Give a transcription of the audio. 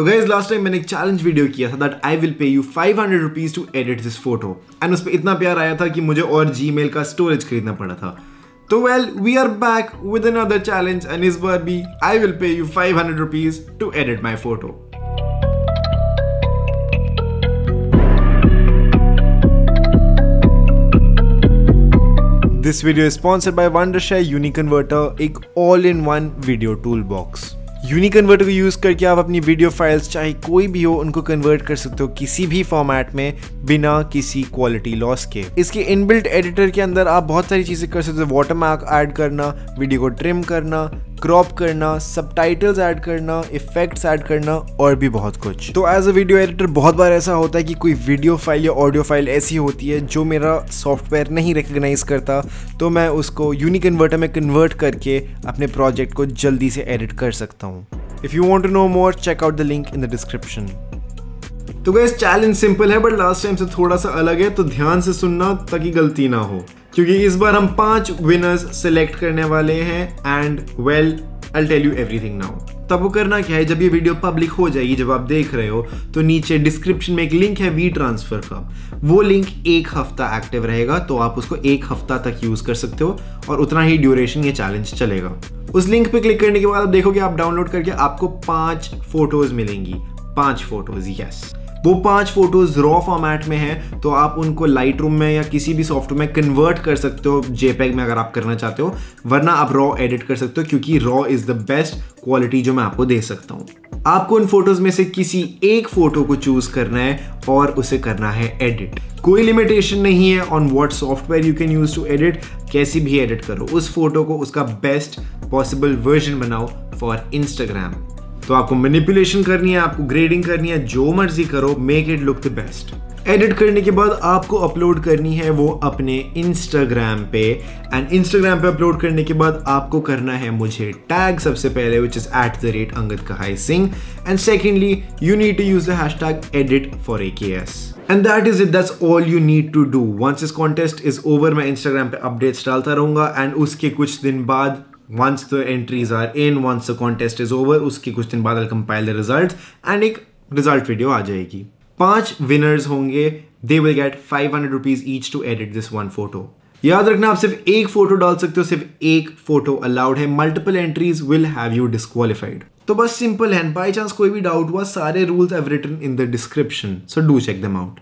तो guys last time मैंने एक चैलेंज वीडियो किया था that I will pay you 500 rupees to edit this photo and उस पर इतना प्यार आया था कि मुझे और जी का स्टोरेज खरीदना पड़ा था। तो well we are back with another challenge and इस बार भी I will pay you 500 rupees to edit my photo This video is sponsored by Wondershare UniConverter, एक all in one video toolbox. UniConverter को use करके आप अपनी video files चाहे कोई भी हो, उनको कन्वर्ट कर सकते हो किसी भी फॉर्मेट में बिना किसी क्वालिटी लॉस के। इसके इनबिल्ट एडिटर के अंदर आप बहुत सारी चीज़ें कर सकते हो वाटर मार्क ऐड करना वीडियो को ट्रिम करना क्रॉप करना सब टाइटल्स ऐड करना इफेक्ट्स ऐड करना, और भी बहुत कुछ। तो एज अ वीडियो एडिटर बहुत बार ऐसा होता है कि कोई वीडियो फ़ाइल या ऑडियो फ़ाइल ऐसी होती है जो मेरा सॉफ्टवेयर नहीं रिकग्नाइज करता तो मैं उसको यूनिकन्वर्टर में कन्वर्ट करके अपने प्रोजेक्ट को जल्दी से एडिट कर सकता हूँ। If you want to know more check out the link in the description तो गैस चैलेंज सिंपल है बट लास्ट टाइम से थोड़ा सा अलग है तो ध्यान से सुनना ताकि गलती ना हो। क्योंकि इस बार हम पाँच विनर्स सिलेक्ट करने वाले हैं and well I tell you everything now तब वो करना क्या है, जब ये वीडियो पब्लिक हो जाएगी, जब आप देख रहे हो तो नीचे डिस्क्रिप्शन में एक लिंक है वी ट्रांसफ़र का। वो लिंक एक हफ़्ता एक्टिव रहेगा तो आप उसको एक हफ़्ता तक यूज़ कर सकते हो, और उतना ही ड्यूरेशन ये चैलेंज चलेगा। उस लिंक पे क्लिक करने के बाद आप देखोगे आप डाउनलोड करके आपको पाँच फ़ोटोज़ मिलेंगी। पाँच फ़ोटोज़ यस वो पाँच फ़ोटोज़ रॉ फॉर्मेट में है तो आप उनको लाइट में या किसी भी सॉफ्टवेयर में कन्वर्ट कर सकते हो जेपैग में अगर आप करना चाहते हो, वरना आप रॉ एडिट कर सकते हो, क्योंकि raw is the best quality जो मैं आपको दे सकता हूँ। आपको उन फ़ोटोज़ में से किसी एक फ़ोटो को चूज़ करना है और उसे करना है एडिट कोई लिमिटेशन नहीं है on what software you can use to edit कैसी भी एडिट करो, उस फ़ोटो को उसका बेस्ट पॉसिबल वर्जन बनाओ फॉर इंस्टाग्राम तो आपको मैनिपुलेशन करनी है, आपको ग्रेडिंग करनी है, जो मर्ज़ी करो make it look the best edit करने के बाद आपको अपलोड करनी है वो अपने इंस्टाग्राम पे. एंड इंस्टाग्राम पे अपलोड करने के बाद आपको करना है मुझे टैग सबसे पहले which is at the rate Angad Kahai Singh and secondly you need to use the hashtag edit for A K S and that is it that's all you need to do once इस contest is over मैं Instagram पे updates डालता रहूँगा. And उसके कुछ दिन बाद once the entries are in, once the contest is over उसके कुछ दिन बाद I'll compile the results and एक result video आ जाएगी पाँच winners होंगे they will get 500 rupees each to edit this one photo. याद रखना आप सिर्फ़ एक फ़ोटो डाल सकते हो सिर्फ़ एक फ़ोटो अलाउड है multiple entries will have you disqualified तो बस सिंपल है बाई चांस कोई भी डाउट हुआ सारे rules have written in the description so do check them out